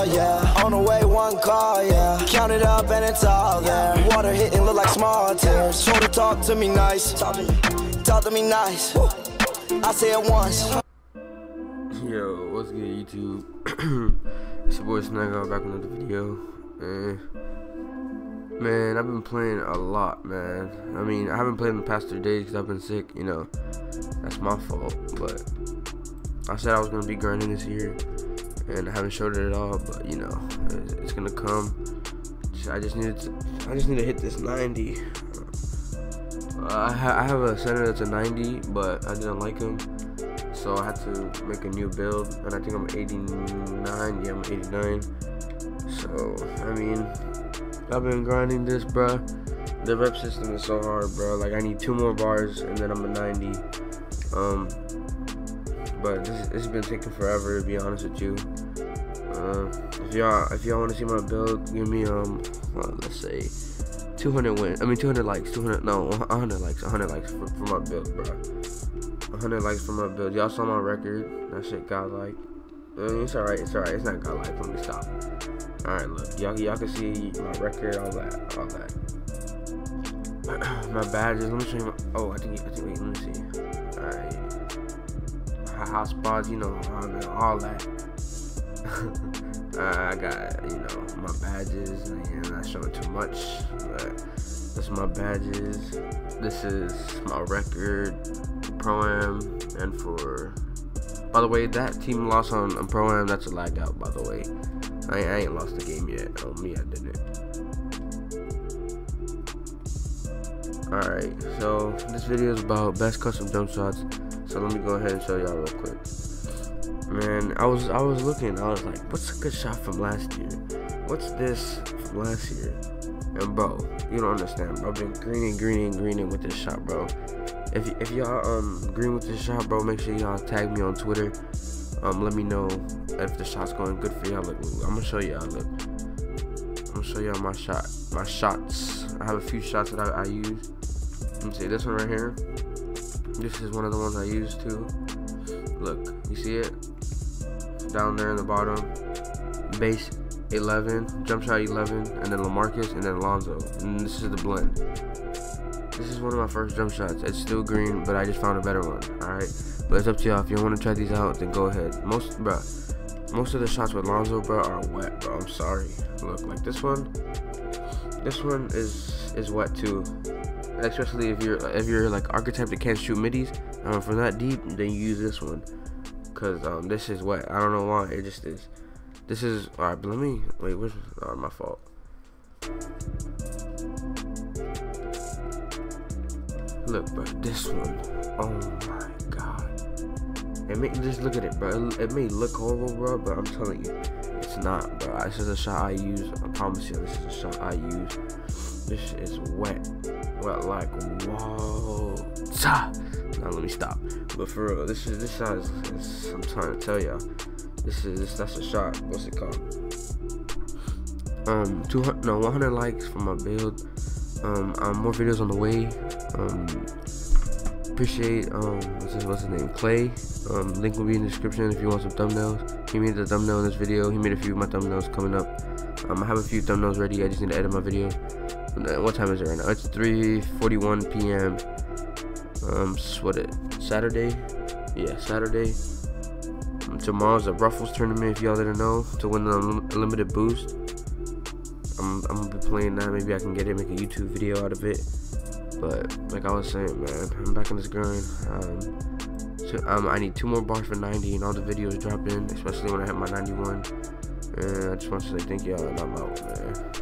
all, yeah. On the way, one call, yeah. Count it up and it's all there. Water hitting look like small tears. Shoulder talk to me nice. Talk to me, talk to me nice. I say it once. Yo, what's good YouTube? it's your boy SnagGod back with another video. And man, I've been playing a lot, man. I mean, I haven't played in the past three days because I've been sick. You know, that's my fault. But I said I was gonna be grinding this year, and I haven't showed it at all. But you know, it's gonna come. I just needed to. I just need to hit this 90. Uh, I, ha I have a center that's a 90, but I didn't like him so I had to make a new build and I think I'm 89 yeah I'm 89 so I mean I've been grinding this bruh the rep system is so hard bro like I need two more bars and then I'm a 90 um but this it's been taking forever to be honest with you uh, if y'all if y'all want to see my build give me um let's say 200 win I mean 200 likes 200 no 100 likes 100 likes for, for my build bro 100 likes for my build. Y'all saw my record. That shit got like. it's alright. It's alright. It's not got like. Let me stop. Alright, look. Y'all, y'all can see my record, all that, all that. my badges. Let me show you my. Oh, I think. I think. Wait. Let me see. Alright. House spots. You know, all, all that. Uh, I got, you know, my badges. And I'm not showing too much, but this is my badges. This is my record pro am and for by the way that team lost on, on pro am that's a lag out by the way I, I ain't lost the game yet oh me I didn't. alright so this video is about best custom jump shots so let me go ahead and show y'all real quick man I was I was looking I was like what's a good shot from last year what's this from last year and bro you don't understand bro I've been greening greening greening with this shot bro if, if y'all um green with this shot, bro, make sure y'all tag me on Twitter. Um, let me know if the shot's going good for y'all. Look, I'm gonna show y'all. Look, I'm gonna show y'all my shot, my shots. I have a few shots that I, I use. Let me see this one right here. This is one of the ones I used to. Look, you see it down there in the bottom. Base 11, jump shot 11, and then LaMarcus, and then Alonzo. And this is the blend. This is one of my first jump shots. It's still green, but I just found a better one. Alright? But it's up to y'all. If you want to try these out, then go ahead. Most, bro, most of the shots with Lonzo, bro, are wet, bro. I'm sorry. Look, like this one. This one is is wet too. Especially if you're if you're like archetype that can't shoot middies um, from that deep, then you use this one. Cause um, this is wet. I don't know why. It just is. This is alright. But let me wait. Where's oh, my fault? Look, bro, this one. Oh my god. It may just look at it, bro. It, it, may look horrible, bro, but I'm telling you, it's not, bro. This is a shot I use. I promise you, this is a shot I use. This is wet, wet like whoa. Now let me stop. But for real, this is this shot is, is I'm trying to tell y'all. This is this that's a shot. What's it called? Um, 200 no 100 likes for my build. Um, um, more videos on the way. Um, appreciate um, what's his, what's his name, Clay. Um, link will be in the description if you want some thumbnails. He made the thumbnail in this video. He made a few of my thumbnails coming up. Um, I have a few thumbnails ready. I just need to edit my video. What time is it right now? It's 3:41 p.m. Um, what it? Saturday? Yeah, Saturday. Um, tomorrow's a Ruffles tournament. If y'all didn't know, to win the unlimited boost. I'm, I'm gonna be playing that. Maybe I can get it, make a YouTube video out of it. But like I was saying, man, I'm back in this grind. Um, so um, I need two more bars for 90, and all the videos drop in, especially when I hit my 91. And I just want to say thank y'all, and I'm out, man.